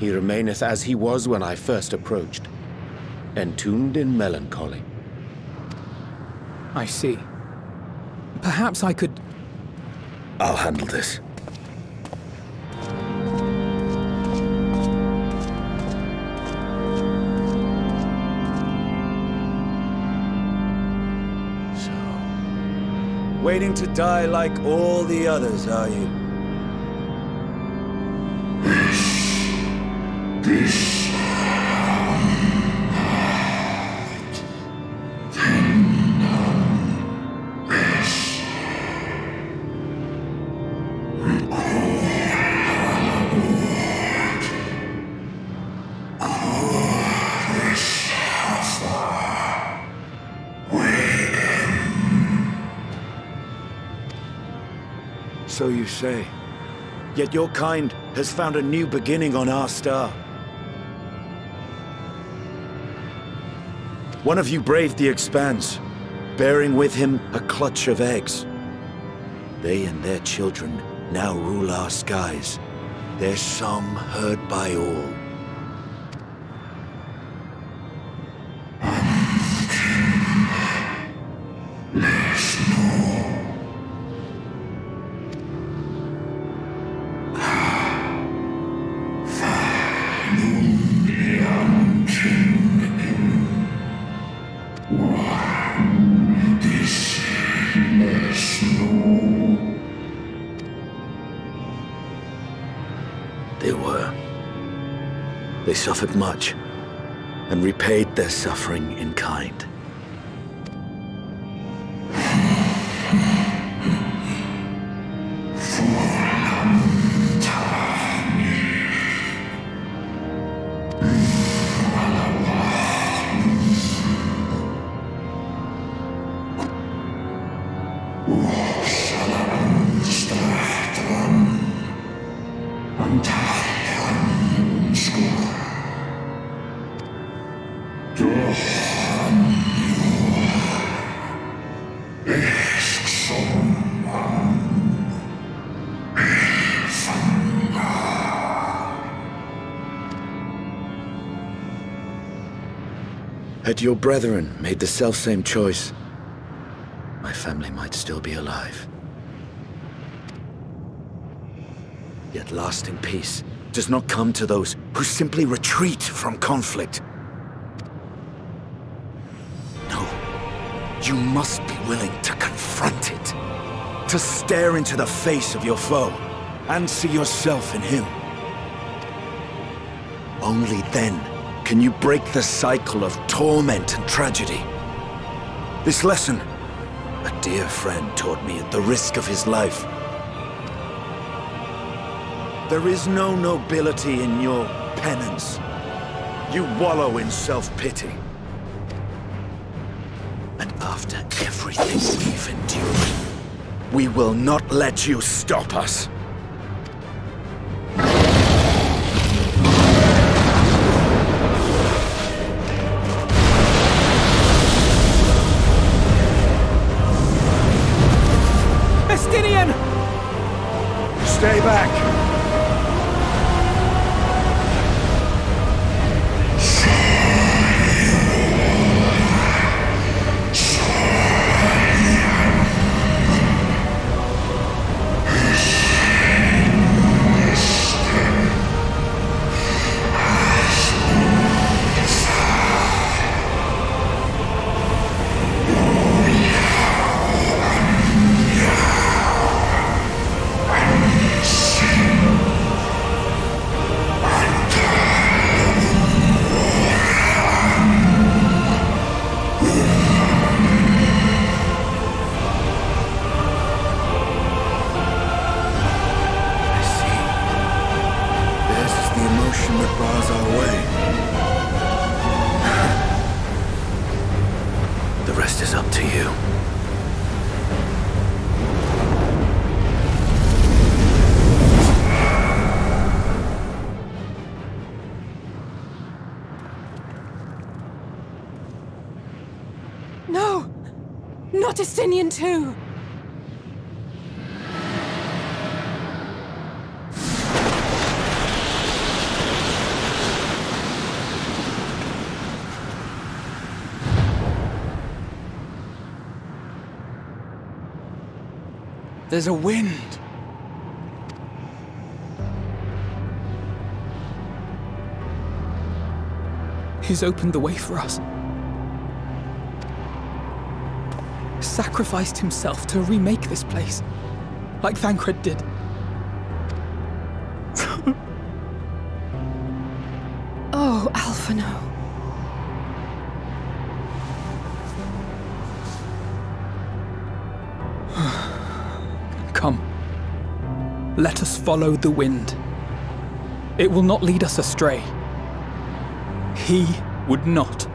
He remaineth as he was when I first approached, entombed in melancholy. I see. Perhaps I could... I'll handle this. So, waiting to die like all the others, are you? So you say. Yet your kind has found a new beginning on our star. One of you braved the Expanse, bearing with him a clutch of eggs. They and their children now rule our skies, their song heard by all. They were. They suffered much, and repaid their suffering in kind. Had your brethren made the selfsame choice, my family might still be alive. Yet lasting peace does not come to those who simply retreat from conflict. You must be willing to confront it. To stare into the face of your foe, and see yourself in him. Only then can you break the cycle of torment and tragedy. This lesson, a dear friend taught me at the risk of his life. There is no nobility in your penance. You wallow in self-pity. After everything we've endured, we will not let you stop us. Estinian! Stay back! Estinian too! There's a wind. He's opened the way for us. Sacrificed himself to remake this place, like Thancred did. Oh, Alphinaud. Come. Let us follow the wind. It will not lead us astray. He would not.